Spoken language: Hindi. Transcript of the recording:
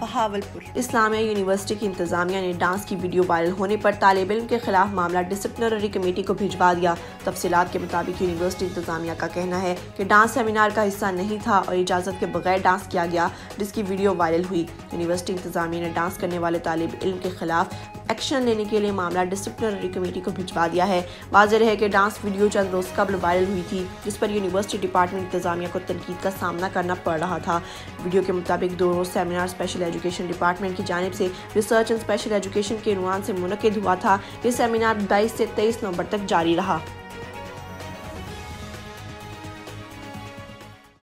बहावलपुर। इस्लामिया यूनिवर्सिटी की इंतजामिया ने डांस की वीडियो वायरल होने पर तालब इम के खिलाफ मामला डिसिप्लिनरी कमेटी को भिजवा दिया। तफसीत के मुताबिक यूनिवर्सिटी इंतजामिया का कहना है कि डांस सेमिनार का हिस्सा नहीं था और इजाज़त के बगैर डांस किया गया, जिसकी वीडियो वायरल हुई। यूनिवर्सिटी इंतजामिया ने डांस करने वाले तालब इम के खिलाफ एक्शन लेने के लिए मामला डिसिप्लिनरी कमेटी को भिजवा दिया है। वाजह है कि डांस वीडियो चंद रोज कबल वायरल हुई थी, जिस पर यूनिवर्सिटी डिपार्टमेंट इंतजामिया को तनकीद का सामना करना पड़ रहा था। वीडियो के मुताबिक दो रोज सेमिनार स्पेशल एजुकेशन डिपार्टमेंट की जानब से रिसर्च एंड स्पेशल एजुकेशन के रुआन से मुनद हुआ था। ये सेमिनार बाईस से तेईस नवंबर तक जारी रहा।